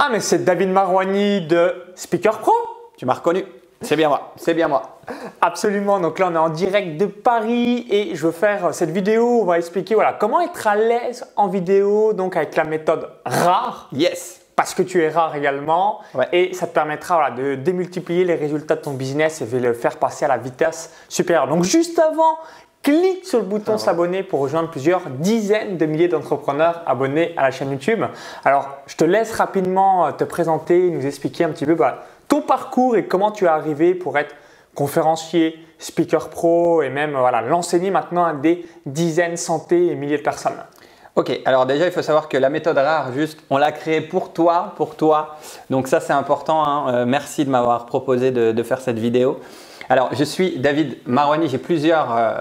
Ah, mais c'est David Marouani de Speaker Pro Tu m'as reconnu C'est bien moi, c'est bien moi. Absolument, donc là on est en direct de Paris et je veux faire cette vidéo où on va expliquer voilà, comment être à l'aise en vidéo, donc avec la méthode rare. Yes Parce que tu es rare également Ouais. et ça te permettra voilà, de démultiplier les résultats de ton business et de le faire passer à la vitesse supérieure. Donc juste avant, clique sur le bouton s'abonner pour rejoindre plusieurs dizaines de milliers d'entrepreneurs abonnés à la chaîne YouTube. Alors je te laisse rapidement euh, te présenter, nous expliquer un petit peu bah, ton parcours et comment tu es arrivé pour être conférencier, speaker pro et même voilà, l'enseigner maintenant à des dizaines, centaines et milliers de personnes. Ok, alors déjà il faut savoir que la méthode rare, juste, on l'a créée pour toi, pour toi. Donc ça c'est important. hein. Euh, merci de m'avoir proposé de, de faire cette vidéo. Alors je suis David Marouani, j'ai plusieurs, euh,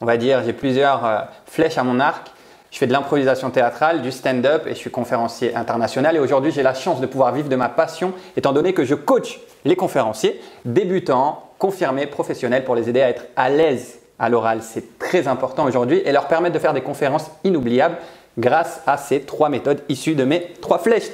on va dire, j'ai plusieurs euh, flèches à mon arc. Je fais de l'improvisation théâtrale, du stand-up et je suis conférencier international. Et aujourd'hui j'ai la chance de pouvoir vivre de ma passion, étant donné que je coach les conférenciers, débutants, confirmés, professionnels, pour les aider à être à l'aise à l'oral. C'est très important aujourd'hui et leur permettre de faire des conférences inoubliables grâce à ces trois méthodes issues de mes trois flèches.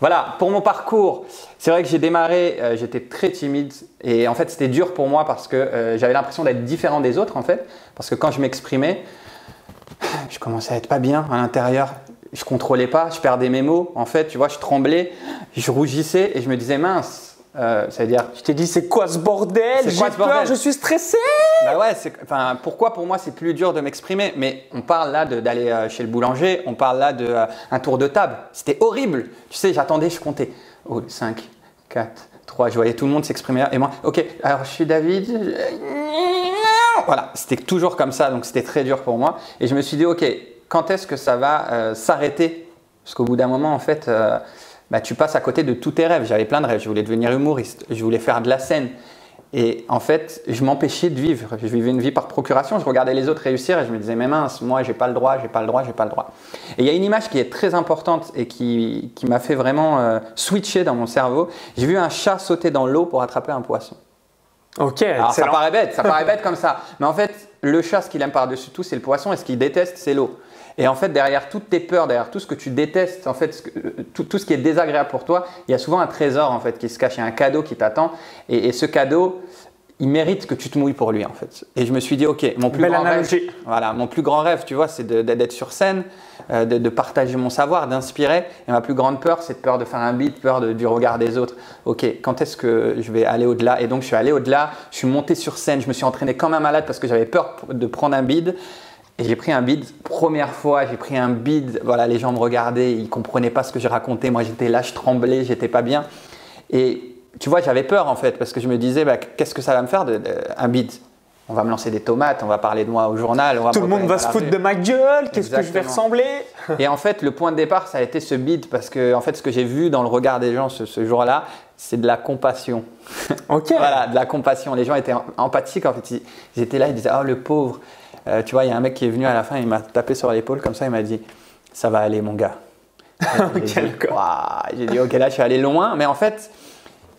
Voilà, pour mon parcours, c'est vrai que j'ai démarré, euh, j'étais très timide et en fait c'était dur pour moi parce que euh, j'avais l'impression d'être différent des autres en fait. Parce que quand je m'exprimais, je commençais à être pas bien à l'intérieur. Je contrôlais pas, je perdais mes mots. En fait, tu vois, je tremblais, je rougissais et je me disais mince. Euh, veut dire Je t'ai dit c'est quoi ce bordel? C'est J'ai peur, bordel? je suis stressé Bah ouais, c'est, enfin, pourquoi pour moi c'est plus dur de m'exprimer? Mais on parle là d'aller euh, chez le boulanger, on parle là d'un un tour de table. C'était horrible. Tu sais, j'attendais, je comptais. Oh, 5, 4, 3, je voyais tout le monde s'exprimer. Et moi, ok, alors je suis David. Voilà, c'était toujours comme ça, donc c'était très dur pour moi. Et je me suis dit, ok, quand est-ce que ça va euh, s'arrêter? Parce qu'au bout d'un moment, en fait, euh, bah, tu passes à côté de tous tes rêves. J'avais plein de rêves. Je voulais devenir humoriste, je voulais faire de la scène. Et en fait, je m'empêchais de vivre. Je vivais une vie par procuration. Je regardais les autres réussir et je me disais, mais mince, moi, j'ai pas le droit, j'ai pas le droit, j'ai pas le droit. Et il y a une image qui est très importante et qui, qui m'a fait vraiment euh, switcher dans mon cerveau. J'ai vu un chat sauter dans l'eau pour attraper un poisson. Ok, Alors ça paraît bête, ça paraît bête comme ça. Mais en fait, le chat, ce qu'il aime par-dessus tout, c'est le poisson et ce qu'il déteste, c'est l'eau. Et en fait, derrière toutes tes peurs, derrière tout ce que tu détestes, en fait, tout, tout ce qui est désagréable pour toi, il y a souvent un trésor en fait qui se cache, il y a un cadeau qui t'attend. Et, et ce cadeau, il mérite que tu te mouilles pour lui en fait. Et je me suis dit, ok, mon plus Belle grand rêve, voilà, mon plus grand rêve, tu vois, c'est d'être sur scène, euh, de, de partager mon savoir, d'inspirer. Et ma plus grande peur, c'est de peur de faire un beat, peur de- du regard des autres. Ok, quand est-ce que je vais aller au-delà? Et donc, je suis allé au-delà, je suis monté sur scène, je me suis entraîné comme un malade parce que j'avais peur de prendre un bid. Et j'ai pris un bid, première fois, j'ai pris un bid, voilà, les gens me regardaient, ils comprenaient pas ce que je racontais, moi j'étais là, je tremblais, j'étais pas bien. Et tu vois, j'avais peur en fait, parce que je me disais, bah, qu'est-ce que ça va me faire de, de- un bid On va me lancer des tomates, on va parler de moi au journal, on va Tout le monde va se foutre de ma gueule, qu'est-ce que je vais ressembler? Et en fait, le point de départ, ça a été ce bid parce que en fait, ce que j'ai vu dans le regard des gens ce, ce jour-là, c'est de la compassion. Ok. voilà, de la compassion. Les gens étaient em- empathiques. En fait, ils étaient là, ils disaient Oh, le pauvre. Euh, tu vois, il y a un mec qui est venu à la fin, il m'a tapé sur l'épaule comme ça, il m'a dit Ça va aller, mon gars. Dit, J'ai dit Ok, là, je suis allé loin. Mais en fait,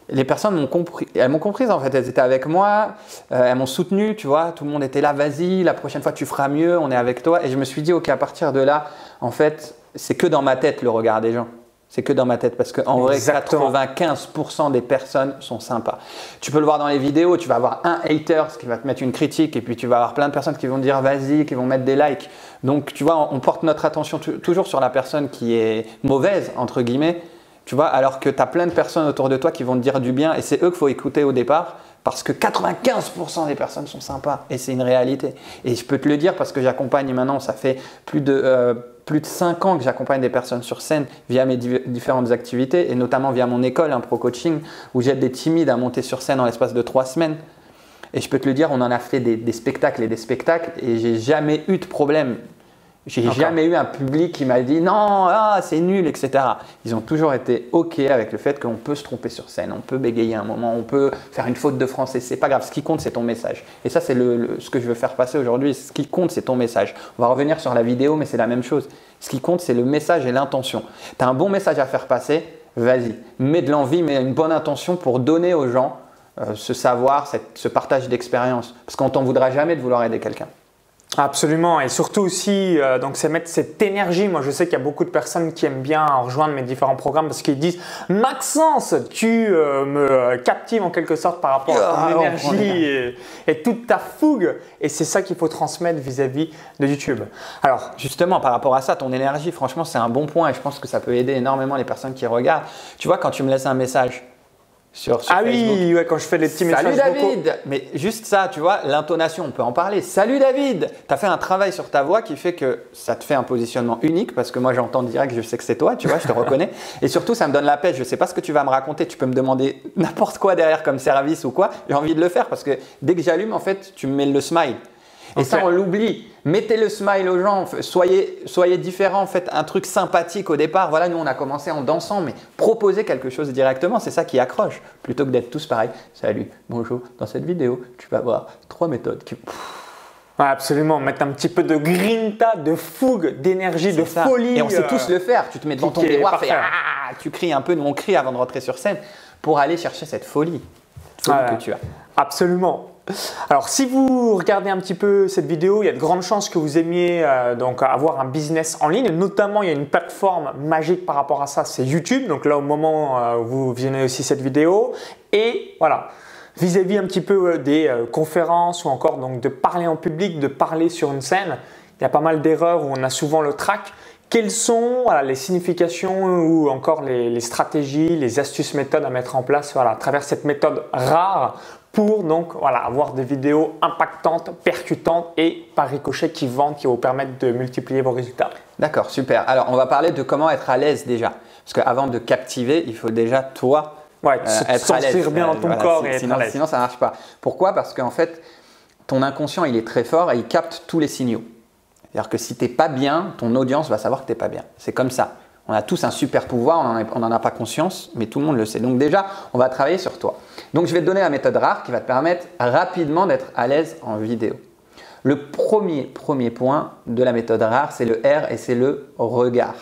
les personnes m'ont compris, elles m'ont comprise en fait, elles étaient avec moi, euh, elles m'ont soutenu, tu vois, tout le monde était là, vas-y, la prochaine fois tu feras mieux, on est avec toi. Et je me suis dit, ok, à partir de là, en fait, c'est que dans ma tête le regard des gens. C'est que dans ma tête parce qu'en vrai, Exactement. 95% des personnes sont sympas. Tu peux le voir dans les vidéos, tu vas avoir un hater qui va te mettre une critique et puis tu vas avoir plein de personnes qui vont dire vas-y, qui vont mettre des likes. Donc tu vois, on porte notre attention tou- toujours sur la personne qui est mauvaise, entre guillemets, tu vois, alors que tu as plein de personnes autour de toi qui vont te dire du bien et c'est eux qu'il faut écouter au départ parce que 95% des personnes sont sympas et c'est une réalité. Et je peux te le dire parce que j'accompagne maintenant, ça fait plus de, euh, plus de 5 ans que j'accompagne des personnes sur scène via mes différentes activités et notamment via mon école, un pro coaching, où j'aide des timides à monter sur scène en l'espace de 3 semaines. Et je peux te le dire, on en a fait des spectacles et des spectacles et j'ai jamais eu de problème. J'ai jamais eu un public qui m'a dit non, ah, c'est nul, etc. Ils ont toujours été OK avec le fait qu'on peut se tromper sur scène, on peut bégayer un moment, on peut faire une faute de français, c'est pas grave. Ce qui compte, c'est ton message. Et ça, c'est le, le- ce que je veux faire passer aujourd'hui. Ce qui compte, c'est ton message. On va revenir sur la vidéo, mais c'est la même chose. Ce qui compte, c'est le message et l'intention. Tu as un bon message à faire passer, vas-y. Mets de l'envie, mais une bonne intention pour donner aux gens euh, ce savoir, cette- ce partage d'expérience. Parce qu'on t'en voudra jamais de vouloir aider quelqu'un. Absolument, et surtout aussi, euh, donc c'est mettre cette énergie. Moi, je sais qu'il y a beaucoup de personnes qui aiment bien rejoindre mes différents programmes parce qu'ils disent Maxence, tu euh, me captives en quelque sorte par rapport à ton Ah, énergie et, et toute ta fougue. Et c'est ça qu'il faut transmettre vis-à-vis de YouTube. Alors, Justement, par rapport à ça, ton énergie, franchement, c'est un bon point et je pense que ça peut aider énormément les personnes qui regardent. Tu vois, quand tu me laisses un message sur, sur ah Facebook, oui, ouais, quand je fais les petits Salut messages vocaux. David Mais juste ça, tu vois, l'intonation, on peut en parler. Salut David Tu as fait un travail sur ta voix qui fait que ça te fait un positionnement unique parce que moi j'entends direct, je sais que c'est toi, tu vois, je te reconnais. Et surtout, ça me donne la pêche. Je sais pas ce que tu vas me raconter. Tu peux me demander n'importe quoi derrière comme service ou quoi. J'ai envie de le faire parce que dès que j'allume, en fait, tu me mets le smile. Et ça, on l'oublie. Mettez le smile aux gens. Soyez, soyez différents. Faites un truc sympathique au départ. Voilà, nous, on a commencé en dansant, mais proposez quelque chose directement. C'est ça qui accroche. Plutôt que d'être tous pareils. Salut, bonjour. Dans cette vidéo, tu vas voir trois méthodes qui. Ouais, absolument, mettre un petit peu de grinta, de fougue, d'énergie, de ça. folie. Et on sait euh, tous le faire. Tu te mets devant ton miroir, ah, tu cries un peu. Nous, on crie avant de rentrer sur scène pour aller chercher cette folie, Cette folie Ouais. que tu as. Absolument. Alors, si vous regardez un petit peu cette vidéo, il y a de grandes chances que vous aimiez euh, donc avoir un business en ligne. Notamment, il y a une plateforme magique par rapport à ça, c'est YouTube. Donc là, au moment euh, où vous visionnez aussi cette vidéo, et voilà. Vis-à-vis un petit peu euh, des conférences ou encore donc de parler en public, de parler sur une scène, il y a pas mal d'erreurs où on a souvent le trac. Quelles sont les significations ou encore les, les stratégies, les astuces, méthodes à mettre en place voilà, à travers cette méthode rare pour donc voilà, avoir des vidéos impactantes, percutantes et par ricochet qui vendent, qui vont vous permettre de multiplier vos résultats. D'accord, super. Alors, on va parler de comment être à l'aise déjà. Parce qu'avant de captiver, il faut déjà, toi, Ouais, euh, être à l'aise. bien dans Euh, ton voilà, corps et être sinon, à l'aise. sinon, ça ne marche pas. Pourquoi? Parce qu'en fait, ton inconscient, il est très fort et il capte tous les signaux. C'est-à-dire que si tu n'es pas bien, ton audience va savoir que tu n'es pas bien. C'est comme ça. On a tous un super pouvoir, on n'en a pas conscience, mais tout le monde le sait. Donc déjà, on va travailler sur toi. Donc je vais te donner la méthode rare qui va te permettre rapidement d'être à l'aise en vidéo. Le premier, premier point de la méthode rare, c'est le R et c'est le regard.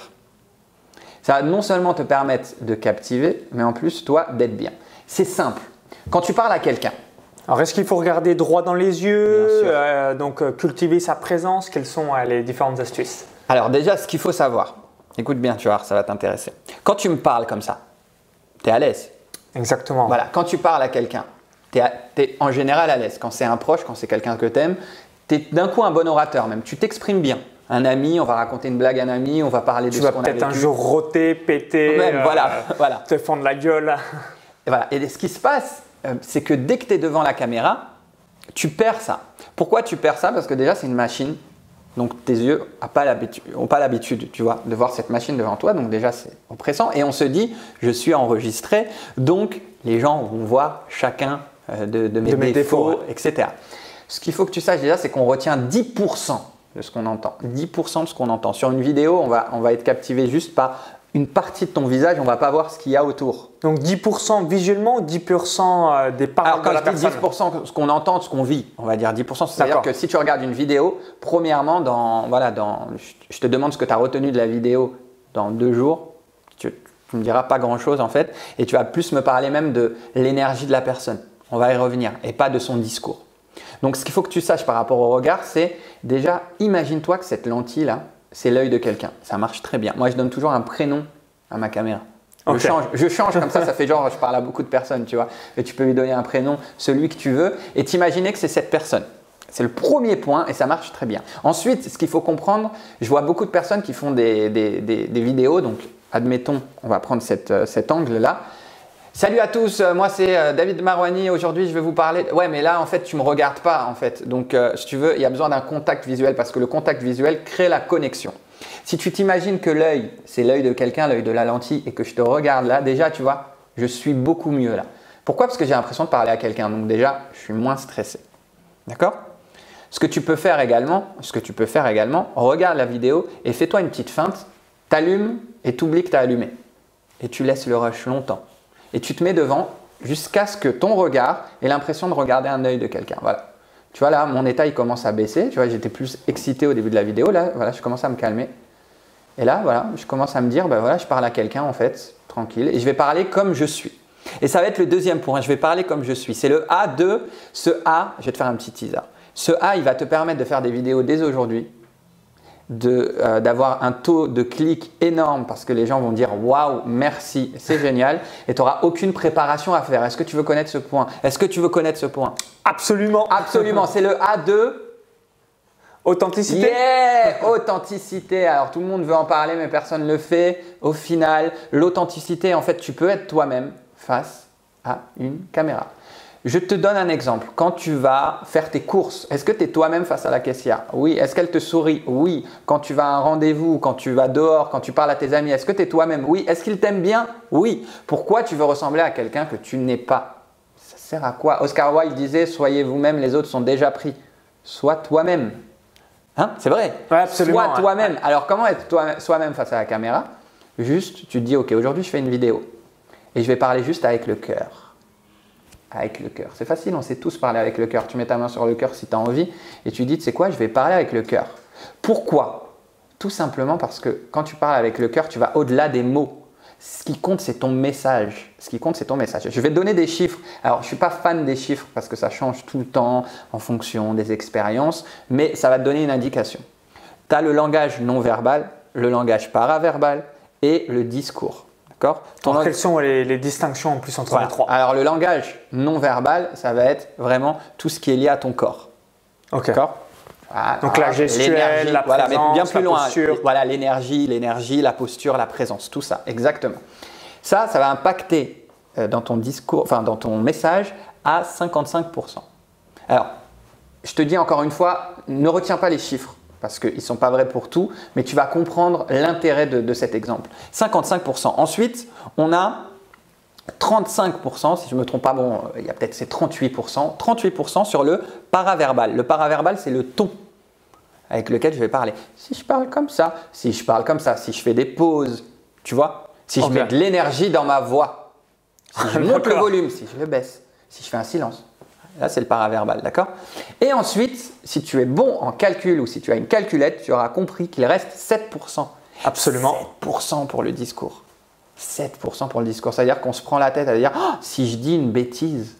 Ça va non seulement te permettre de captiver, mais en plus, toi, d'être bien. C'est simple. Quand tu parles à quelqu'un, Alors, est-ce qu'il faut regarder droit dans les yeux, Bien sûr. euh, donc euh, cultiver sa présence? Quelles sont euh, les différentes astuces? Alors déjà, ce qu'il faut savoir, écoute bien, tu voir, ça va t'intéresser. Quand tu me parles comme ça, tu es à l'aise? Exactement. Voilà, quand tu parles à quelqu'un, tu es, en général à l'aise. Quand c'est un proche, quand c'est quelqu'un que tu aimes, tu es d'un coup un bon orateur même. Tu t'exprimes bien. Un ami, on va raconter une blague à un ami, on va parler de Tu ce vas qu'on a peut-être un jour roter, péter, Même, euh, voilà, voilà. te fendre la gueule. Et, voilà. Et ce qui se passe, euh, c'est que dès que tu es devant la caméra, tu perds ça. Pourquoi tu perds ça? Parce que déjà, c'est une machine. Donc tes yeux n'ont pas l'habitude, ont pas l'habitude, tu vois, de voir cette machine devant toi. Donc déjà, c'est oppressant. Et on se dit, je suis enregistré, donc les gens vont voir chacun euh, de, de mes De mes défauts, défauts, etc. Ce qu'il faut que tu saches déjà, c'est qu'on retient 10% de ce qu'on entend. 10% de ce qu'on entend. Sur une vidéo, on va, on va être captivé juste par une partie de ton visage, on va pas voir ce qu'il y a autour. Donc 10% visuellement ou 10% euh, des paroles Alors quand de la je dis personne 10%, ce qu'on entend, ce qu'on vit, on va dire 10%, c'est-à-dire que si tu regardes une vidéo, premièrement, dans, voilà, dans, je- je te demande ce que tu as retenu de la vidéo dans deux jours, tu, tu me diras pas grand-chose en fait, et tu vas plus me parler même de l'énergie de la personne. On va y revenir, et pas de son discours. Donc ce qu'il faut que tu saches par rapport au regard, c'est déjà, imagine-toi que cette lentille-là, c'est l'œil de quelqu'un. Ça marche très bien. Moi, je donne toujours un prénom à ma caméra. Je change, je change comme ça, ça fait genre, je parle à beaucoup de personnes, tu vois. Et tu peux lui donner un prénom, celui que tu veux, et t'imaginer que c'est cette personne. C'est le premier point et ça marche très bien. Ensuite, ce qu'il faut comprendre, je vois beaucoup de personnes qui font des, des- des- des vidéos, donc admettons, on va prendre cette, euh, cet angle-là. Salut à tous, euh, moi c'est euh, David Marwani, aujourd'hui je vais vous parler... Ouais mais là en fait tu me regardes pas en fait, donc euh, si tu veux il y a besoin d'un contact visuel parce que le contact visuel crée la connexion. Si tu t'imagines que l'œil c'est l'œil de quelqu'un, l'œil de la lentille et que je te regarde là, déjà tu vois, je suis beaucoup mieux là. Pourquoi? Parce que j'ai l'impression de parler à quelqu'un, donc déjà je suis moins stressé. D'accord? Ce que tu peux faire également, ce que tu peux faire également, regarde la vidéo et fais-toi une petite feinte, t'allumes et t'oublies que tu as allumé. Et tu laisses le rush longtemps. Et tu te mets devant jusqu'à ce que ton regard ait l'impression de regarder un œil de quelqu'un. Voilà. Tu vois là, mon état il commence à baisser. Tu vois, j'étais plus excité au début de la vidéo. Là, voilà, je commence à me calmer. Et là, voilà, je commence à me dire, ben voilà, je parle à quelqu'un en fait, tranquille, et je vais parler comme je suis. Et ça va être le deuxième point. Je vais parler comme je suis. C'est le A de ce A. Je vais te faire un petit teaser. Ce A, il va te permettre de faire des vidéos dès aujourd'hui, euh, d'avoir un taux de clic énorme parce que les gens vont dire waouh, merci, c'est génial, et tu n'auras aucune préparation à faire. Est-ce que tu veux connaître ce point? Est-ce que tu veux connaître ce point? Absolument. Absolument, c'est le A de Authenticité Yeah Authenticité. Alors tout le monde veut en parler, mais personne ne le fait. Au final, l'authenticité, en fait, tu peux être toi-même face à une caméra. Je te donne un exemple. Quand tu vas faire tes courses, est-ce que tu es toi-même face à la caissière? Oui. Est-ce qu'elle te sourit? Oui. Quand tu vas à un rendez-vous, quand tu vas dehors, quand tu parles à tes amis, est-ce que tu es toi-même? Oui. Est-ce qu'ils t'aiment bien? Oui. Pourquoi tu veux ressembler à quelqu'un que tu n'es pas? Ça sert à quoi? Oscar Wilde disait Soyez vous-même, les autres sont déjà pris. Sois toi-même. Hein? C'est vrai. absolument, Sois toi-même. Alors comment être soi-même face à la caméra? Juste, tu te dis Ok, aujourd'hui je fais une vidéo et je vais parler juste avec le cœur avec le cœur. C'est facile, on sait tous parler avec le cœur. Tu mets ta main sur le cœur si tu as envie et tu dis, sais quoi, je vais parler avec le cœur. Pourquoi? Tout simplement parce que quand tu parles avec le cœur, tu vas au-delà des mots. Ce qui compte, c'est ton message. Ce qui compte, c'est ton message. Je vais te donner des chiffres. Alors, je ne suis pas fan des chiffres parce que ça change tout le temps en fonction des expériences, mais ça va te donner une indication. Tu as le langage non verbal, le langage paraverbal et le discours. D'accord Quelles sont les, distinctions en plus entre les trois Alors, le langage non verbal, ça va être vraiment tout ce qui est lié à ton corps. D'accord Donc la gestuelle, la présence, voilà, mais bien plus la loin. Posture. Voilà, l'énergie, l'énergie, la posture, la présence, tout ça, exactement. Ça, ça va impacter euh, dans ton discours, enfin dans ton message à 55%. Alors, je te dis encore une fois, ne retiens pas les chiffres parce qu'ils ne sont pas vrais pour tout, mais tu vas comprendre l'intérêt de, cet exemple. 55%. Ensuite, on a 35%, si je ne me trompe pas, bon, il y a peut-être c'est 38%, 38% sur le paraverbal. Le paraverbal, c'est le ton avec lequel je vais parler. Si je parle comme ça, si je parle comme ça, si je fais des pauses, tu vois, si je mets de l'énergie dans ma voix, si je monte le volume, si je le baisse, si je fais un silence. Là, c'est le paraverbal, d'accord Et ensuite, si tu es bon en calcul ou si tu as une calculette, tu auras compris qu'il reste 7%. Absolument. 7% pour le discours. 7% pour le discours. C'est-à-dire qu'on se prend la tête à dire oh, si je dis une bêtise,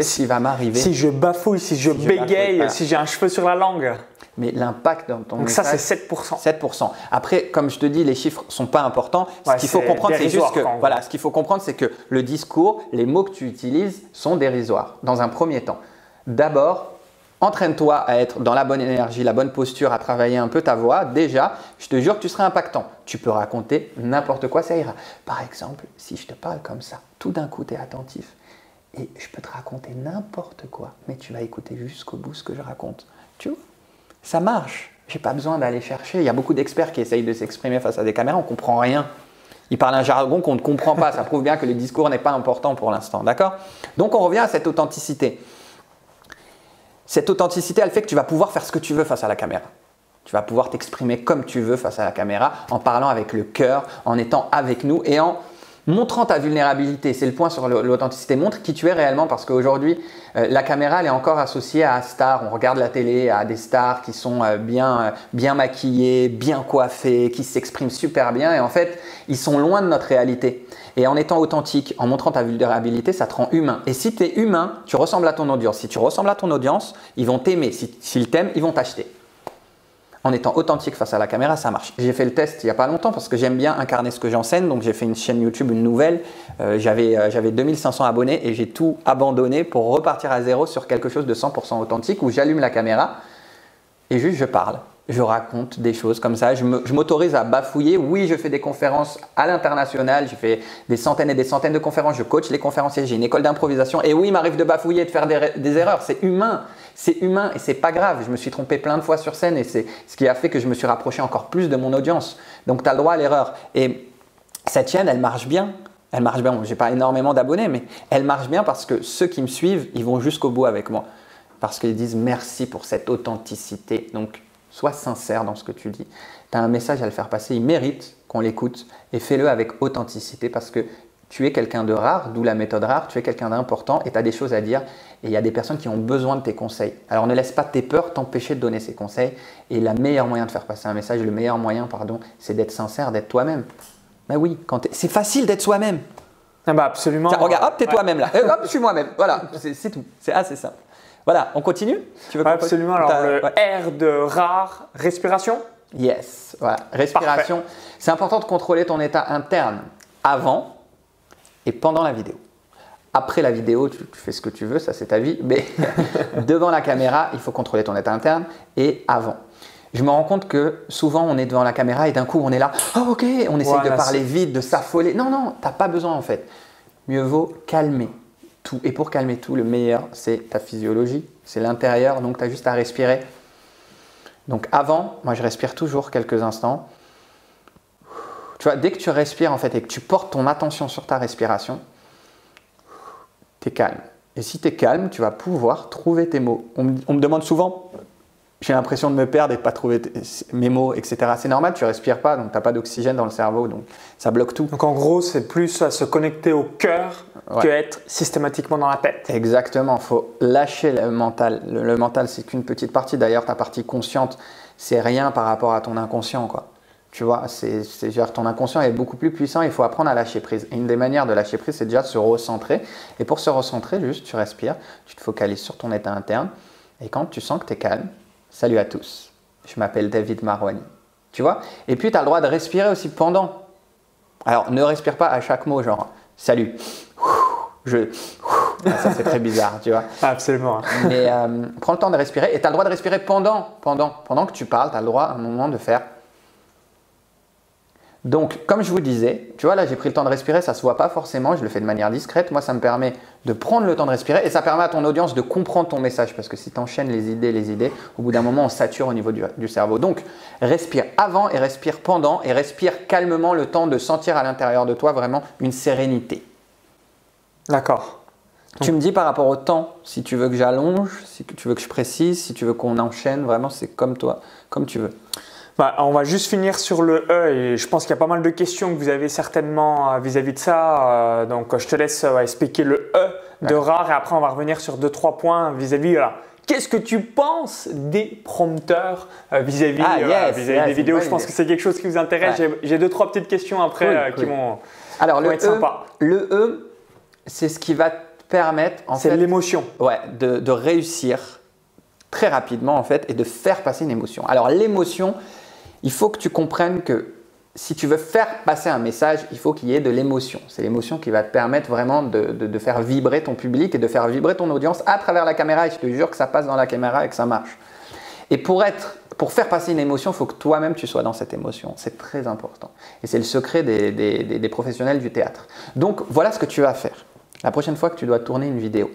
qu'est-ce qui va m'arriver Si je bafouille, si je bégaye, si j'ai un cheveu sur la langue mais l'impact dans ton Donc ça, c'est 7%. 7%. Après, comme je te dis, les chiffres sont pas importants. Ce qu'il faut comprendre, c'est juste que voilà, ce qu'il faut comprendre, c'est que le discours, les mots que tu utilises sont dérisoires dans un premier temps. D'abord, entraîne-toi à être dans la bonne énergie, la bonne posture, à travailler un peu ta voix. Déjà, je te jure que tu seras impactant. Tu peux raconter n'importe quoi, ça ira. Par exemple, si je te parle comme ça, tout d'un coup, tu es attentif. Et je peux te raconter n'importe quoi, mais tu vas écouter jusqu'au bout ce que je raconte. Tu vois ça marche. J'ai pas besoin d'aller chercher. Il y a beaucoup d'experts qui essayent de s'exprimer face à des caméras, on comprend rien. Ils parlent un jargon qu'on ne comprend pas. Ça prouve bien que le discours n'est pas important pour l'instant. D'accord? Donc on revient à cette authenticité. Cette authenticité, elle fait que tu vas pouvoir faire ce que tu veux face à la caméra. Tu vas pouvoir t'exprimer comme tu veux face à la caméra, en parlant avec le cœur, en étant avec nous et en montrant ta vulnérabilité. C'est le point sur l'authenticité. Montre qui tu es réellement parce qu'aujourd'hui, euh, la caméra elle est encore associée à stars. On regarde la télé, à des stars qui sont euh, bien, euh, bien maquillées, bien coiffées, qui s'expriment super bien et en fait, ils sont loin de notre réalité. Et en étant authentique, en montrant ta vulnérabilité, ça te rend humain. Et si tu es humain, tu ressembles à ton audience. Si tu ressembles à ton audience, ils vont t'aimer. S'ils t'aiment, ils vont t'acheter en étant authentique face à la caméra, ça marche. J'ai fait le test il n'y a pas longtemps parce que j'aime bien incarner ce que j'enseigne. Donc j'ai fait une chaîne YouTube, une nouvelle. Euh, j'avais, euh, j'avais 2500 abonnés et j'ai tout abandonné pour repartir à zéro sur quelque chose de 100% authentique où j'allume la caméra et juste je parle. Je raconte des choses comme ça. Je m'autorise à bafouiller. Oui, je fais des conférences à l'international. Je fais des centaines et des centaines de conférences. Je coach les conférenciers. J'ai une école d'improvisation. Et oui, il m'arrive de bafouiller et de faire des, des erreurs. C'est humain. C'est humain et c'est pas grave. Je me suis trompé plein de fois sur scène et c'est ce qui a fait que je me suis rapproché encore plus de mon audience. Donc tu as le droit à l'erreur. Et cette chaîne, elle marche bien. Elle marche bien. J'ai pas énormément d'abonnés, mais elle marche bien parce que ceux qui me suivent, ils vont jusqu'au bout avec moi. Parce qu'ils disent merci pour cette authenticité. Donc, sois sincère dans ce que tu dis. Tu as un message à le faire passer, il mérite qu'on l'écoute et fais-le avec authenticité parce que tu es quelqu'un de rare, d'où la méthode rare, tu es quelqu'un d'important et tu as des choses à dire et il y a des personnes qui ont besoin de tes conseils. Alors ne laisse pas tes peurs t'empêcher de donner ces conseils et le meilleur moyen de faire passer un message, le meilleur moyen, pardon, c'est d'être sincère, d'être toi-même. Ben oui, c'est facile d'être soi-même. Ah bah absolument. regarde, hop, t'es toi-même là. hop, je suis moi-même. Voilà, c'est tout. C'est assez simple. Voilà, on continue? Tu veux Absolument. Alors, le R de rare, respiration? Yes, voilà. Respiration. C'est important de contrôler ton état interne avant et pendant la vidéo. Après la vidéo, tu, fais ce que tu veux, ça c'est ta vie, mais devant la caméra, il faut contrôler ton état interne et avant. Je me rends compte que souvent on est devant la caméra et d'un coup on est là, oh ok, on essaie de parler vite, de s'affoler. Non, non, t'as pas besoin en fait. Mieux vaut calmer tout. Et pour calmer tout, le meilleur, c'est ta physiologie, c'est l'intérieur, donc tu as juste à respirer. Donc avant, moi je respire toujours quelques instants. Tu vois, dès que tu respires en fait et que tu portes ton attention sur ta respiration, tu es calme. Et si tu es calme, tu vas pouvoir trouver tes mots. On me, demande souvent, j'ai l'impression de me perdre et de pas trouver mes mots, etc. C'est normal, tu respires pas, donc tu n'as pas d'oxygène dans le cerveau, donc ça bloque tout. Donc en gros, c'est plus à se connecter au cœur que être systématiquement dans la tête. Exactement, il faut lâcher le mental. Le, mental, c'est qu'une petite partie. D'ailleurs, ta partie consciente, c'est rien par rapport à ton inconscient, quoi. Tu vois, c'est, ton inconscient est beaucoup plus puissant, il faut apprendre à lâcher prise. Et une des manières de lâcher prise, c'est déjà de se recentrer. Et pour se recentrer, juste, tu respires, tu te focalises sur ton état interne. Et quand tu sens que tu es calme, salut à tous, je m'appelle David Marwani. Tu vois? Et puis, tu as le droit de respirer aussi pendant. Alors, ne respire pas à chaque mot, genre, salut, je... ça c'est très bizarre, tu vois. Absolument. Mais euh, prends le temps de respirer et tu as le droit de respirer pendant, pendant, pendant que tu parles, tu as le droit à un moment de faire donc, comme je vous disais, tu vois, là j'ai pris le temps de respirer, ça se voit pas forcément, je le fais de manière discrète. Moi, ça me permet de prendre le temps de respirer et ça permet à ton audience de comprendre ton message parce que si tu enchaînes les idées, les idées, au bout d'un moment, on sature au niveau du, du, cerveau. Donc, respire avant et respire pendant et respire calmement le temps de sentir à l'intérieur de toi vraiment une sérénité. D'accord. Tu me dis par rapport au temps, si tu veux que j'allonge, si tu veux que je précise, si tu veux qu'on enchaîne, vraiment, c'est comme toi, comme tu veux. Bah, on va juste finir sur le E et je pense qu'il y a pas mal de questions que vous avez certainement euh, vis-à-vis de ça. Euh, donc je te laisse expliquer le E de rare et après on va revenir sur deux trois points vis-à-vis. Qu'est-ce que tu penses des prompteurs euh, vis-à-vis ah, des vidéos? Je pense que c'est quelque chose qui vous intéresse. J'ai deux trois petites questions après qui vont Alors le e, Le E, c'est ce qui va te permettre en fait. C'est l'émotion. Ouais, de, de réussir très rapidement en fait et de faire passer une émotion. Alors l'émotion, il faut que tu comprennes que si tu veux faire passer un message, il faut qu'il y ait de l'émotion. C'est l'émotion qui va te permettre vraiment de, faire vibrer ton public et de faire vibrer ton audience à travers la caméra. Et je te jure que ça passe dans la caméra et que ça marche. Et pour, être, pour faire passer une émotion, il faut que toi-même tu sois dans cette émotion. C'est très important. Et c'est le secret des, des professionnels du théâtre. Donc voilà ce que tu vas faire. La prochaine fois que tu dois tourner une vidéo,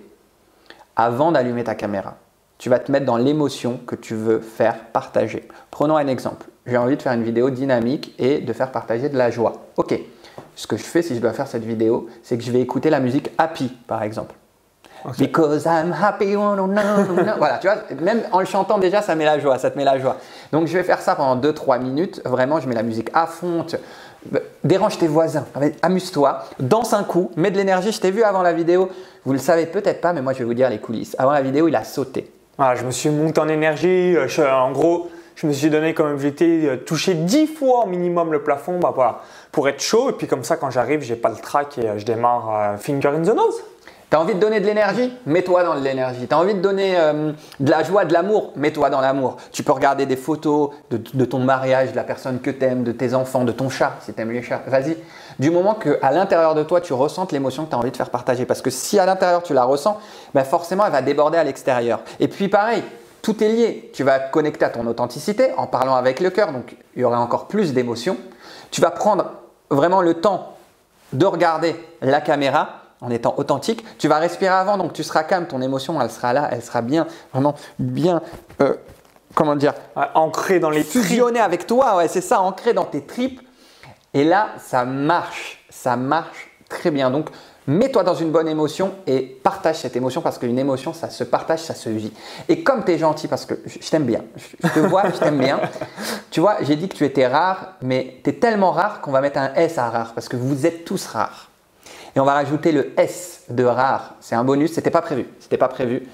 avant d'allumer ta caméra, tu vas te mettre dans l'émotion que tu veux faire partager. Prenons un exemple j'ai envie de faire une vidéo dynamique et de faire partager de la joie. Ok, ce que je fais si je dois faire cette vidéo, c'est que je vais écouter la musique Happy, par exemple. Because I'm happy, voilà, tu vois, même en le chantant déjà, ça met la joie, ça te met la joie. Donc je vais faire ça pendant 2-3 minutes, vraiment, je mets la musique à fond, dérange tes voisins, amuse-toi, danse un coup, mets de l'énergie. Je t'ai vu avant la vidéo, vous le savez peut-être pas, mais moi je vais vous dire les coulisses. Avant la vidéo, il a sauté. Voilà, je me suis monté en énergie, en gros, je me suis donné comme objectif de toucher 10 fois au minimum le plafond bah, pour être chaud. Et puis comme ça, quand j'arrive, j'ai pas le track et euh, je démarre euh, finger in the nose. T'as envie de donner de l'énergie? Mets-toi dans de l'énergie. T'as envie de donner euh, de la joie, de l'amour? Mets-toi dans l'amour. Tu peux regarder des photos de, ton mariage, de la personne que t'aimes, de tes enfants, de ton chat, si t'aimes les chats. Vas-y. Du moment qu'à l'intérieur de toi, tu ressentes l'émotion que tu as envie de faire partager. Parce que si à l'intérieur, tu la ressens, bah, forcément, elle va déborder à l'extérieur. Et puis pareil, tout est lié. Tu vas te connecter à ton authenticité en parlant avec le cœur, donc il y aurait encore plus d'émotions. Tu vas prendre vraiment le temps de regarder la caméra en étant authentique. Tu vas respirer avant, donc tu seras calme, ton émotion, elle sera là, elle sera bien, vraiment bien, euh, comment dire Ancrée dans les Fusionnée avec toi, ouais, c'est ça, ancrée dans tes tripes. Et là, ça marche, ça marche très bien. Donc, Mets-toi dans une bonne émotion et partage cette émotion parce qu'une émotion, ça se partage, ça se vit. Et comme tu es gentil, parce que je t'aime bien, je te vois, je t'aime bien, tu vois, j'ai dit que tu étais rare, mais tu es tellement rare qu'on va mettre un S à rare parce que vous êtes tous rares. Et on va rajouter le S de rare. C'est un bonus, c'était pas prévu. C'était pas prévu.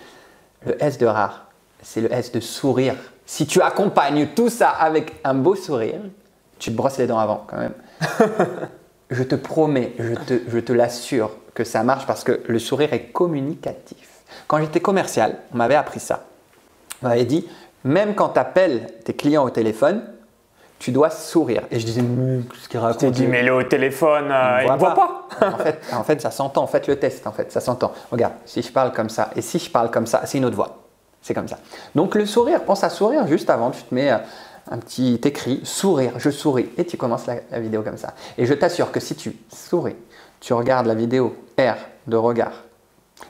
Le S de rare, c'est le S de sourire. Si tu accompagnes tout ça avec un beau sourire, tu te brosses les dents avant quand même. je te promets, je te, je te l'assure, que ça marche parce que le sourire est communicatif. Quand j'étais commercial, on m'avait appris ça. On m'avait dit, même quand tu appelles tes clients au téléphone, tu dois sourire. Et je disais, ce qu'il raconte. Tu dit, mais le au téléphone, euh, il ne voit pas. en, fait, en fait, ça s'entend. Faites le test, en fait, ça s'entend. Regarde, si je parle comme ça et si je parle comme ça, c'est une autre voix. C'est comme ça. Donc le sourire, pense à sourire juste avant, tu te mets euh, un petit écrit, sourire, je souris, et tu commences la, vidéo comme ça. Et je t'assure que si tu souris, tu regardes la vidéo R de regard,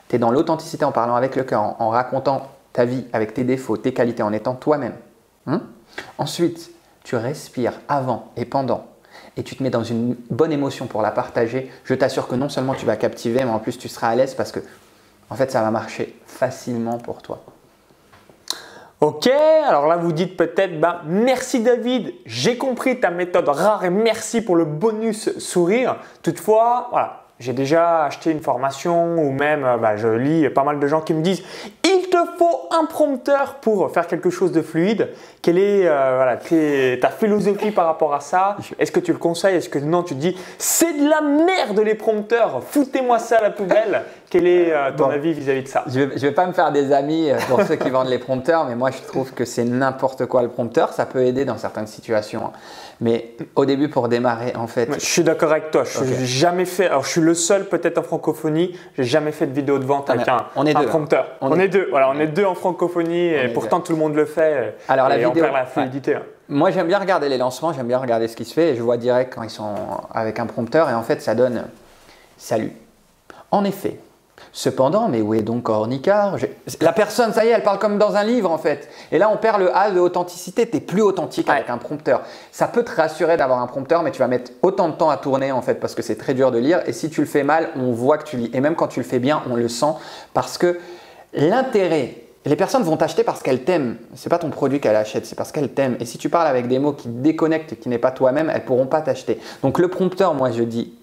tu es dans l'authenticité en parlant avec le cœur, en, racontant ta vie avec tes défauts, tes qualités, en étant toi-même. Hein Ensuite, tu respires avant et pendant et tu te mets dans une bonne émotion pour la partager, je t'assure que non seulement tu vas captiver, mais en plus tu seras à l'aise parce que en fait ça va marcher facilement pour toi. Ok, alors là vous dites peut-être, ben, merci David, j'ai compris ta méthode rare et merci pour le bonus sourire. Toutefois, voilà, j'ai déjà acheté une formation ou même ben, je lis pas mal de gens qui me disent il te faut un prompteur pour faire quelque chose de fluide. Quelle est euh, ta philosophie par rapport à ça? Est-ce que tu le conseilles? Est-ce que non, tu te dis c'est de la merde les prompteurs, foutez-moi ça à la poubelle Quel est euh, ton avis vis-à-vis de ça? Je ne vais, pas me faire des amis euh, pour ceux qui vendent les prompteurs, mais moi je trouve que c'est n'importe quoi le prompteur. Ça peut aider dans certaines situations. Hein. Mais au début, pour démarrer, en fait. Je suis d'accord avec toi. Je n'ai jamais fait. Alors, je suis le seul, peut-être en francophonie. J'ai jamais fait de vidéo de vente avec un, on est deux, prompteur. On, est, deux. Voilà, on est deux en francophonie et pourtant tout le monde le fait. Alors la vidéo, la fluidité. Hein. Moi, j'aime bien regarder les lancements. J'aime bien regarder ce qui se fait et je vois direct quand ils sont avec un prompteur et en fait, ça donne salut. En effet, Cependant, mais où est donc Ornicard La personne, ça y est, elle parle comme dans un livre en fait. Et là, on perd le A de authenticité. Tu es plus authentique avec un prompteur. Ça peut te rassurer d'avoir un prompteur, mais tu vas mettre autant de temps à tourner en fait parce que c'est très dur de lire. Et si tu le fais mal, on voit que tu lis. Et même quand tu le fais bien, on le sent parce que l'intérêt les personnes vont t'acheter parce qu'elles t'aiment. C'est pas ton produit qu'elles achètent, c'est parce qu'elles t'aiment. Et si tu parles avec des mots qui déconnectent et qui n'est pas toi-même, elles pourront pas t'acheter. Donc le prompteur, moi je dis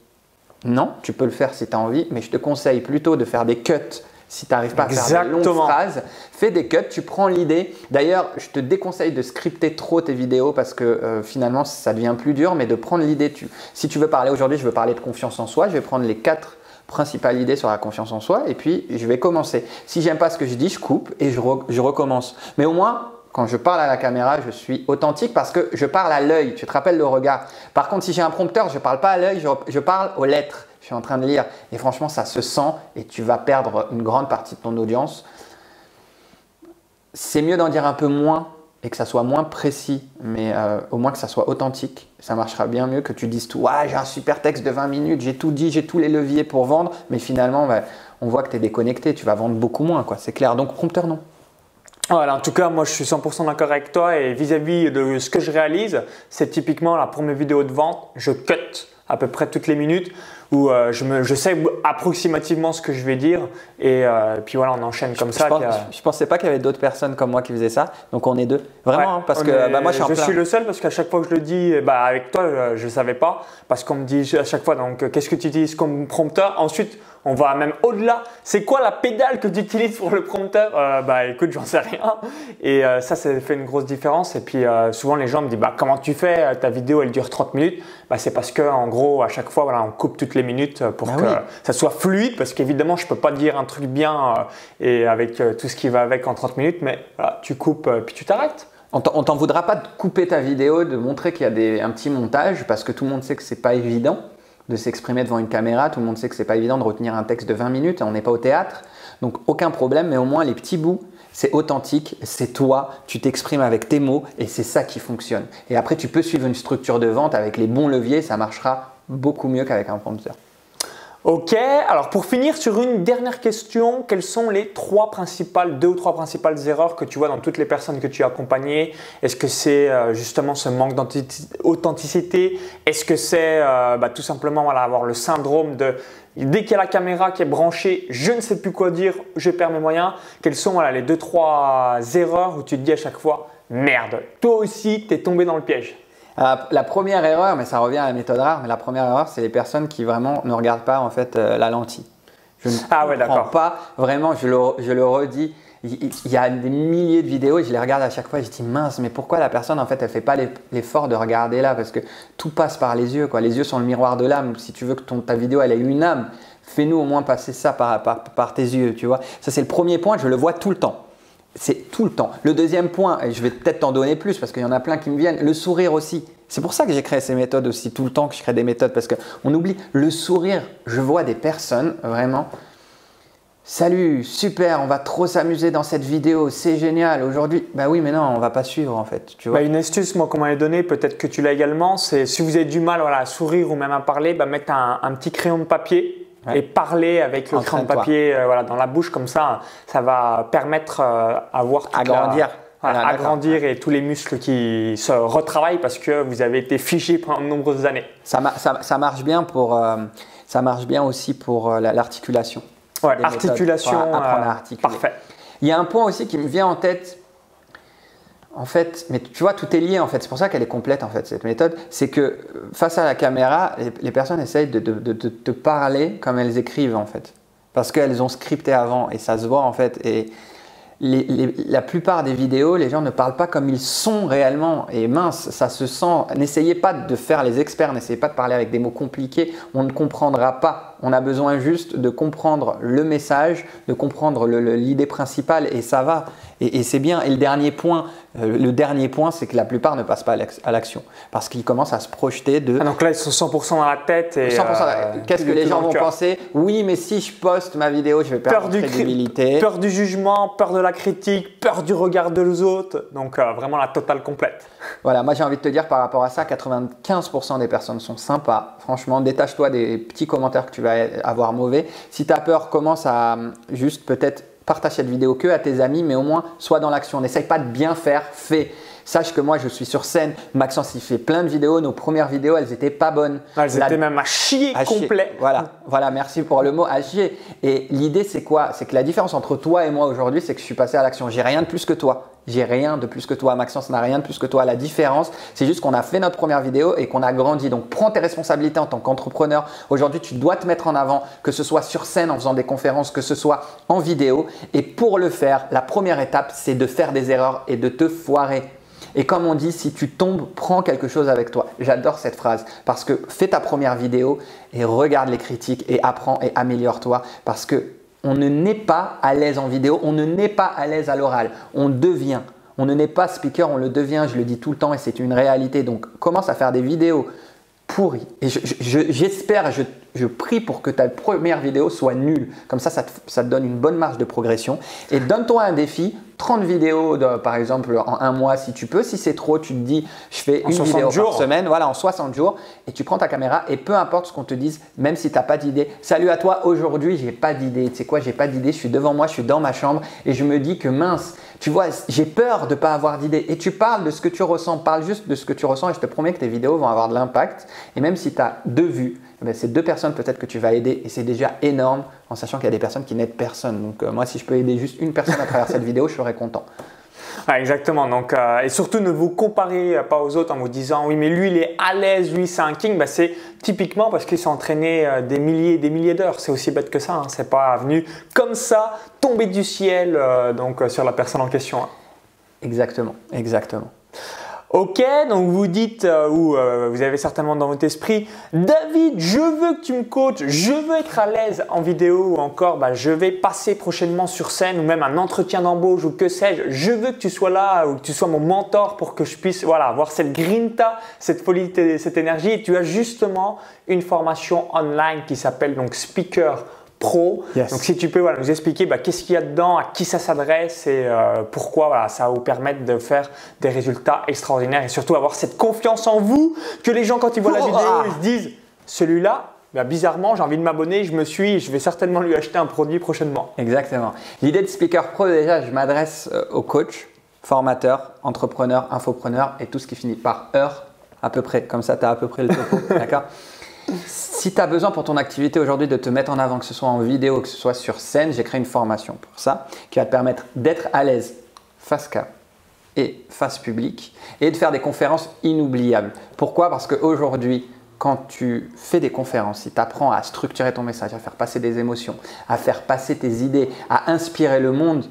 non, tu peux le faire si tu as envie, mais je te conseille plutôt de faire des cuts si tu n'arrives pas à faire des longues phrases. Fais des cuts, tu prends l'idée. D'ailleurs, je te déconseille de scripter trop tes vidéos parce que euh, finalement, ça devient plus dur, mais de prendre l'idée. Si tu veux parler aujourd'hui, je veux parler de confiance en soi, je vais prendre les quatre principales idées sur la confiance en soi et puis je vais commencer. Si j'aime pas ce que je dis, je coupe et je, je recommence. Mais au moins, quand je parle à la caméra, je suis authentique parce que je parle à l'œil. Tu te rappelles le regard. Par contre, si j'ai un prompteur, je ne parle pas à l'œil, je, parle aux lettres. Je suis en train de lire. Et franchement, ça se sent et tu vas perdre une grande partie de ton audience. C'est mieux d'en dire un peu moins et que ça soit moins précis, mais euh, au moins que ça soit authentique. Ça marchera bien mieux que tu dises tout. Ouais, j'ai un super texte de 20 minutes, j'ai tout dit, j'ai tous les leviers pour vendre, mais finalement, on voit que tu es déconnecté, tu vas vendre beaucoup moins, quoi. C'est clair. Donc, prompteur, non. Voilà, en tout cas, moi je suis 100% d'accord avec toi et vis-à-vis de ce que je réalise, c'est typiquement la première vidéo de vente, je cut à peu près toutes les minutes où euh, je, me, je, sais approximativement ce que je vais dire et euh, puis voilà, on enchaîne comme ça. Je, ne pensais pas qu'il y avait d'autres personnes comme moi qui faisaient ça, donc on est deux. Vraiment, hein, parce que bah, moi je suis Je suis le seul parce qu'à chaque fois que je le dis, bah, avec toi, je ne savais pas parce qu'on me dit à chaque fois, donc qu'est-ce que tu utilises comme prompteur Ensuite, on va même au-delà. C'est quoi la pédale que tu utilises pour le prompteur euh, Bah écoute, j'en sais rien. Et euh, ça, ça fait une grosse différence. Et puis euh, souvent les gens me disent bah comment tu fais? Ta vidéo elle dure 30 minutes. Bah c'est parce que en gros à chaque fois voilà on coupe toutes les minutes pour bah que ça soit fluide. Parce qu'évidemment je peux pas dire un truc bien et avec tout ce qui va avec en 30 minutes. Mais voilà, tu coupes puis tu t'arrêtes. On t'en voudra pas de couper ta vidéo, de montrer qu'il y a des, un petit montage parce que tout le monde sait que c'est pas évident de s'exprimer devant une caméra. Tout le monde sait que c'est pas évident de retenir un texte de 20 minutes, on n'est pas au théâtre. Donc aucun problème, mais au moins les petits bouts, c'est authentique, c'est toi, tu t'exprimes avec tes mots et c'est ça qui fonctionne. Et après, tu peux suivre une structure de vente avec les bons leviers, ça marchera beaucoup mieux qu'avec un prompteur. Ok, alors pour finir sur une dernière question, quelles sont les trois principales, deux ou trois principales erreurs que tu vois dans toutes les personnes que tu as accompagnées? Est-ce que c'est euh, justement ce manque d'authenticité Est-ce que c'est euh, bah, tout simplement avoir le syndrome de dès qu'il y a la caméra qui est branchée, je ne sais plus quoi dire, je perds mes moyens? Quelles sont les deux, trois erreurs où tu te dis à chaque fois, merde, toi aussi, tu es tombé dans le piège? Euh, la première erreur, mais ça revient à la méthode rare, mais la première erreur, c'est les personnes qui vraiment ne regardent pas en fait euh, la lentille. Je ne ah ouais, comprends pas vraiment, je le, je le redis. Il, y a des milliers de vidéos et je les regarde à chaque fois et je dis mince, mais pourquoi la personne en fait elle fait pas l'effort de regarder là? Parce que tout passe par les yeux, quoi. Les yeux sont le miroir de l'âme. Si tu veux que ton, ta vidéo elle ait une âme, Fais-nous au moins passer ça par, par tes yeux, tu vois. Ça, c'est le premier point, je le vois tout le temps. C'est tout le temps. Le deuxième point, et je vais peut-être t'en donner plus parce qu'il y en a plein qui me viennent, le sourire aussi. C'est pour ça que j'ai créé ces méthodes aussi tout le temps, que je crée des méthodes parce qu'on oublie le sourire. Je vois des personnes vraiment. Salut, super, on va trop s'amuser dans cette vidéo, c'est génial. Aujourd'hui, bah oui, mais non, on va pas suivre en fait. Tu vois bah, une astuce, moi, qu'on m'avait donné, peut-être que tu l'as également, c'est si vous avez du mal à sourire ou même à parler, bah, mettre un, petit crayon de papier et parler avec le crayon de papier euh, voilà, dans la bouche, comme ça, ça va permettre euh, à voir agrandir. agrandir et tous les muscles qui se retravaillent parce que vous avez été figé pendant de nombreuses années. Ça, ça, marche bien pour, euh, ça marche bien aussi pour l'articulation. Ouais, articulation. apprendre à articuler. Parfait. Il y a un point aussi qui me vient en tête. En fait, mais tu vois, tout est lié en fait. C'est pour ça qu'elle est complète en fait, cette méthode. C'est que face à la caméra, les, personnes essayent de, te parler comme elles écrivent en fait. Parce qu'elles ont scripté avant et ça se voit en fait. Et la plupart des vidéos, les gens ne parlent pas comme ils sont réellement. Et mince, ça se sent. N'essayez pas de faire les experts, n'essayez pas de parler avec des mots compliqués. On ne comprendra pas. On a besoin juste de comprendre le message, de comprendre l'idée principale et ça va. Et, c'est bien. Et le dernier point, euh, le dernier point, c'est que la plupart ne passent pas à l'action parce qu'ils commencent à se projeter de. Ah, donc là, ils sont 100% dans la tête. Et 100%. Euh, Qu'est-ce que les gens vont penser? Oui, mais si je poste ma vidéo, je vais perdre peur du crédibilité. Peur du jugement, peur de la critique, peur du regard de autres. Donc euh, vraiment la totale complète. Voilà, moi j'ai envie de te dire par rapport à ça, 95% des personnes sont sympas. Franchement, détache-toi des petits commentaires que tu vas avoir mauvais. Si tu as peur, commence à juste peut-être partage cette vidéo que à tes amis, mais au moins sois dans l'action. N'essaye pas de bien faire, fais. Sache que moi, je suis sur scène. Maxence, il fait plein de vidéos. Nos premières vidéos, elles n'étaient pas bonnes. elles étaient même à chier complet. Voilà, voilà, merci pour le mot à chier. Et l'idée, c'est quoi? C'est que la différence entre toi et moi aujourd'hui, c'est que je suis passé à l'action. J'ai rien de plus que toi. J'ai rien de plus que toi. Maxence n'a rien de plus que toi. La différence, c'est juste qu'on a fait notre première vidéo et qu'on a grandi. Donc prends tes responsabilités en tant qu'entrepreneur. Aujourd'hui, tu dois te mettre en avant, que ce soit sur scène en faisant des conférences, que ce soit en vidéo. Et pour le faire, la première étape, c'est de faire des erreurs et de te foirer. Et comme on dit, si tu tombes, prends quelque chose avec toi. J'adore cette phrase parce que fais ta première vidéo et regarde les critiques et apprends et améliore-toi parce que on ne naît pas à l'aise en vidéo, on ne naît pas à l'aise à l'oral, on devient. On ne naît pas speaker, on le devient, je le dis tout le temps et c'est une réalité. Donc commence à faire des vidéos pourries. Et j'espère, je, je, prie pour que ta première vidéo soit nulle. Comme ça, ça te donne une bonne marge de progression. Et donne-toi un défi, 30 vidéos, par exemple, en un mois si tu peux. Si c'est trop, tu te dis, je fais une vidéo par semaine, voilà, en 60 jours, et tu prends ta caméra et peu importe ce qu'on te dise, même si tu n'as pas d'idée, salut à toi, aujourd'hui, j'ai pas d'idée. Tu sais quoi, j'ai pas d'idée, je suis devant moi, je suis dans ma chambre et je me dis que mince, tu vois, j'ai peur de ne pas avoir d'idée. Et tu parles de ce que tu ressens, parle juste de ce que tu ressens et je te promets que tes vidéos vont avoir de l'impact. Et même si tu as deux vues, ben, c'est deux personnes peut-être que tu vas aider et c'est déjà énorme en sachant qu'il y a des personnes qui n'aident personne. Donc euh, moi, si je peux aider juste une personne à travers cette vidéo, je serais content. exactement. Donc, euh, et surtout, ne vous comparez pas aux autres en vous disant oui, mais lui, il est à l'aise, lui, c'est un king. Bah, c'est typiquement parce qu'il s'est entraîné euh, des milliers et des milliers d'heures. C'est aussi bête que ça. Hein. C'est pas venu comme ça, tomber du ciel donc, sur la personne en question. Hein. Exactement, exactement. Ok, donc vous dites, euh, ou euh, vous avez certainement dans votre esprit, David, je veux que tu me coaches, je veux être à l'aise en vidéo ou encore bah, je vais passer prochainement sur scène ou même un entretien d'embauche ou que sais-je, je veux que tu sois là ou que tu sois mon mentor pour que je puisse voilà, avoir cette grinta, cette folie, cette énergie. Et tu as justement une formation online qui s'appelle donc Speaker pro. Donc si tu peux nous expliquer bah, qu'est-ce qu'il y a dedans, à qui ça s'adresse et euh, pourquoi ça va vous permettre de faire des résultats extraordinaires et surtout avoir cette confiance en vous que les gens quand ils voient la vidéo ils se disent celui-là bah, bizarrement, j'ai envie de m'abonner, je me suis, je vais certainement lui acheter un produit prochainement. Exactement. L'idée de Speaker Pro, déjà, je m'adresse euh, aux coachs, formateurs, entrepreneurs, infopreneurs et tout ce qui finit par heure à peu près. Comme ça, tu as à peu près le topo. D'accord? Si tu as besoin pour ton activité aujourd'hui de te mettre en avant, que ce soit en vidéo, que ce soit sur scène, j'ai créé une formation pour ça qui va te permettre d'être à l'aise face cam et face public et de faire des conférences inoubliables. Pourquoi? Parce qu'aujourd'hui, quand tu fais des conférences, si tu apprends à structurer ton message, à faire passer des émotions, à faire passer tes idées, à inspirer le monde,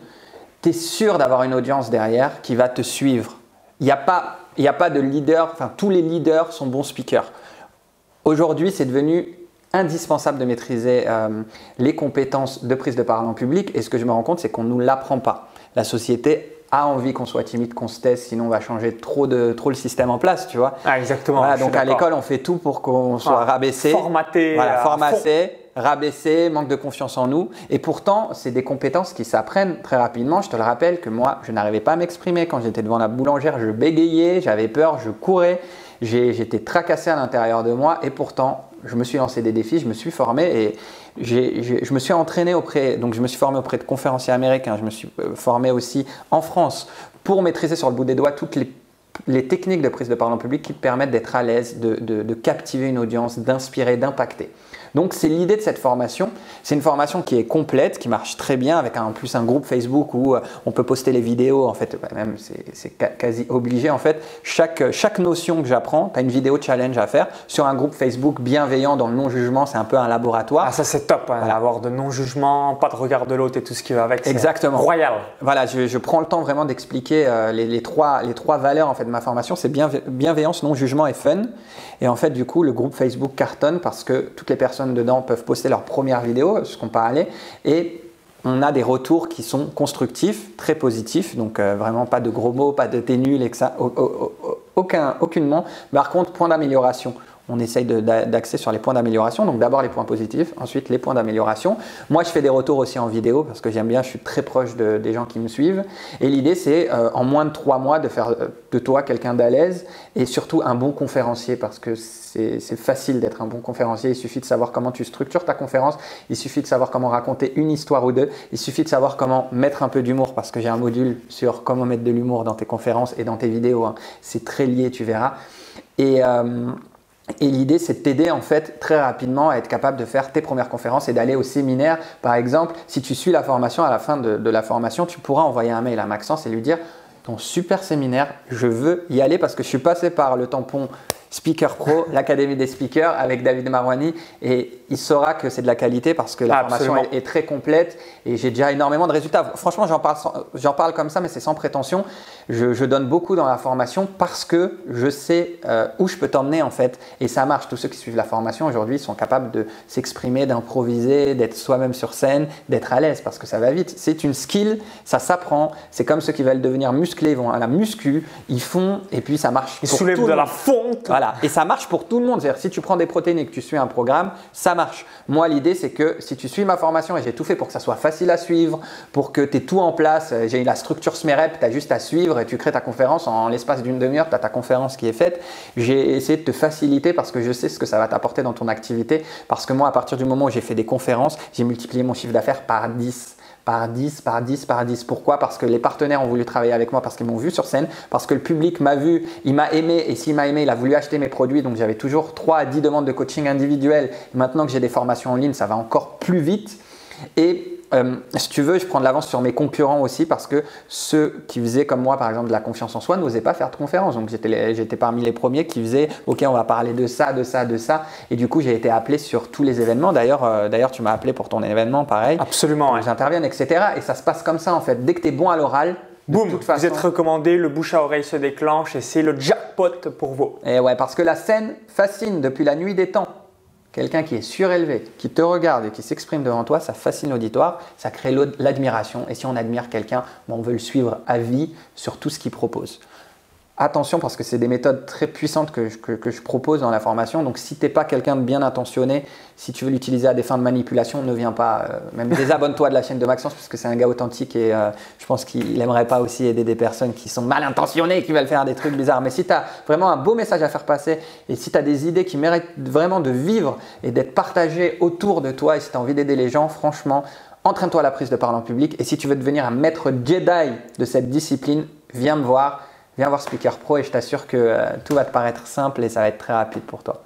tu es sûr d'avoir une audience derrière qui va te suivre. Il n'y a, a pas de leader, enfin tous les leaders sont bons speakers. Aujourd'hui, c'est devenu indispensable de maîtriser euh, les compétences de prise de parole en public. Et ce que je me rends compte, c'est qu'on ne nous l'apprend pas. La société a envie qu'on soit timide, qu'on se taise, sinon on va changer trop, de, trop le système en place, tu vois. Ah, exactement. donc à l'école, on fait tout pour qu'on soit ah, rabaissé. Formaté. Voilà, formaté, rabaissé, manque de confiance en nous. Et pourtant, c'est des compétences qui s'apprennent très rapidement. Je te le rappelle que moi, je n'arrivais pas à m'exprimer. Quand j'étais devant la boulangère, je bégayais, j'avais peur, je courais. J'étais tracassé à l'intérieur de moi et pourtant, je me suis lancé des défis, je me suis formé et je me suis entraîné auprès, donc je me suis formé auprès de conférenciers américains, je me suis euh, formé aussi en France pour maîtriser sur le bout des doigts toutes les, techniques de prise de parole en public qui te permettent d'être à l'aise, de captiver une audience, d'inspirer, d'impacter. Donc c'est l'idée de cette formation. C'est une formation qui est complète, qui marche très bien avec en plus un groupe Facebook où euh, on peut poster les vidéos. En fait, bah, même c'est quasi obligé. En fait, chaque, chaque notion que j'apprends, tu as une vidéo challenge à faire sur un groupe Facebook bienveillant dans le non-jugement. C'est un peu un laboratoire. Ah ça c'est top, hein, avoir de non-jugement, pas de regard de l'autre et tout ce qui va avec. Exactement. Royal. Voilà, je, prends le temps vraiment d'expliquer euh, les, trois, les trois valeurs en fait de ma formation. C'est bienveillance, non-jugement et fun. Et en fait, du coup, le groupe Facebook cartonne parce que toutes les personnes dedans peuvent poster leur première vidéo, ce qu'on parlait, et on a des retours qui sont constructifs, très positifs, donc euh, vraiment pas de gros mots, pas de t'es aucun, aucunement. Par contre, point d'amélioration on essaye d'axer sur les points d'amélioration. Donc d'abord les points positifs, ensuite les points d'amélioration. Moi, je fais des retours aussi en vidéo parce que j'aime bien, je suis très proche des gens qui me suivent. Et l'idée, c'est euh, en moins de trois mois de faire euh, de toi quelqu'un d'à l'aise et surtout un bon conférencier parce que c'est facile d'être un bon conférencier. Il suffit de savoir comment tu structures ta conférence, il suffit de savoir comment raconter une histoire ou deux, il suffit de savoir comment mettre un peu d'humour parce que j'ai un module sur comment mettre de l'humour dans tes conférences et dans tes vidéos. Hein. C'est très lié, tu verras. Et, euh, et l'idée, c'est de t'aider en fait très rapidement à être capable de faire tes premières conférences et d'aller au séminaire. Par exemple, si tu suis la formation, à la fin de, la formation, tu pourras envoyer un mail à Maxence et lui dire ton super séminaire, je veux y aller parce que je suis passé par le tampon Speaker Pro, l'Académie des speakers avec David Marwani et il saura que c'est de la qualité parce que la formation est, très complète et j'ai déjà énormément de résultats. Franchement, j'en parle, parle comme ça, mais c'est sans prétention. Je, donne beaucoup dans la formation parce que je sais euh, où je peux t'emmener en fait et ça marche. Tous ceux qui suivent la formation aujourd'hui sont capables de s'exprimer, d'improviser, d'être soi-même sur scène, d'être à l'aise parce que ça va vite. C'est une skill, ça s'apprend. C'est comme ceux qui veulent devenir musclés, ils vont à la muscu, ils font et puis ça marche. Ils soulèvent de la fonte. Voilà, et ça marche pour tout le monde. C'est-à-dire si tu prends des protéines et que tu suis un programme, ça marche. Moi, l'idée c'est que si tu suis ma formation et j'ai tout fait pour que ça soit facile à suivre, pour que tu aies tout en place, euh, j'ai la structure SMEREP, tu as juste à suivre et tu crées ta conférence en l'espace d'une demi-heure, tu as ta conférence qui est faite. J'ai essayé de te faciliter parce que je sais ce que ça va t'apporter dans ton activité. Parce que moi, à partir du moment où j'ai fait des conférences, j'ai multiplié mon chiffre d'affaires par 10 par 10, par 10, par 10. Pourquoi? Parce que les partenaires ont voulu travailler avec moi, parce qu'ils m'ont vu sur scène, parce que le public m'a vu, il m'a aimé, et s'il m'a aimé, il a voulu acheter mes produits. Donc j'avais toujours 3 à 10 demandes de coaching individuel. Maintenant que j'ai des formations en ligne, ça va encore plus vite. Euh, si tu veux, je prends de l'avance sur mes concurrents aussi parce que ceux qui faisaient comme moi, par exemple, de la confiance en soi, n'osaient pas faire de conférence. Donc j'étais parmi les premiers qui faisaient, ok, on va parler de ça, de ça, de ça. Et du coup, j'ai été appelé sur tous les événements. D'ailleurs, euh, d'ailleurs, tu m'as appelé pour ton événement, pareil. Absolument. Ouais. J'interviens, etc. Et ça se passe comme ça en fait. Dès que tu es bon à l'oral, Boum, vous êtes recommandé, le bouche à oreille se déclenche et c'est le jackpot pour vous. Et ouais, parce que la scène fascine depuis la nuit des temps. Quelqu'un qui est surélevé, qui te regarde et qui s'exprime devant toi, ça fascine l'auditoire, ça crée l'admiration. Et si on admire quelqu'un, ben, on veut le suivre à vie sur tout ce qu'il propose. Attention parce que c'est des méthodes très puissantes que je, que, je, propose dans la formation. Donc si tu n'es pas quelqu'un de bien intentionné, si tu veux l'utiliser à des fins de manipulation, ne viens pas. Euh, même désabonne-toi de la chaîne de Maxence parce que c'est un gars authentique et euh, je pense qu'il n'aimerait pas aussi aider des personnes qui sont mal intentionnées, qui veulent faire des trucs bizarres. Mais si tu as vraiment un beau message à faire passer et si tu as des idées qui méritent vraiment de vivre et d'être partagées autour de toi et si tu as envie d'aider les gens, franchement, entraîne-toi à la prise de parole en public. Et si tu veux devenir un maître Jedi de cette discipline, viens me voir viens voir Speaker Pro et je t'assure que euh, tout va te paraître simple et ça va être très rapide pour toi.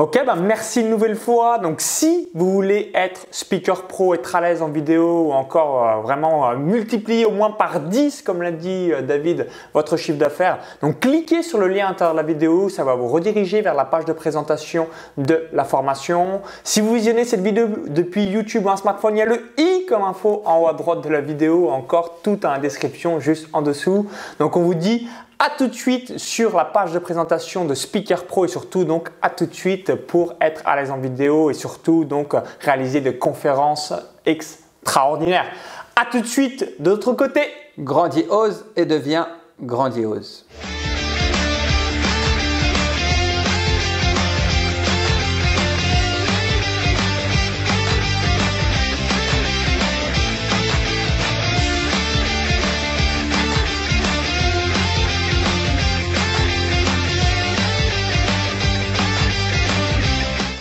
Ok, ben merci une nouvelle fois. Donc si vous voulez être speaker pro, être à l'aise en vidéo ou encore euh, vraiment euh, multiplier au moins par 10, comme l'a dit euh, David, votre chiffre d'affaires, donc cliquez sur le lien à l'intérieur de la vidéo, ça va vous rediriger vers la page de présentation de la formation. Si vous visionnez cette vidéo depuis YouTube ou un smartphone, il y a le i comme info en haut à droite de la vidéo, encore tout en description juste en dessous. Donc on vous dit À tout de suite sur la page de présentation de Speaker Pro et surtout donc à tout de suite pour être à l'aise en vidéo et surtout donc réaliser des conférences extraordinaires. À tout de suite de l'autre côté. Grandiose et devient grandiose.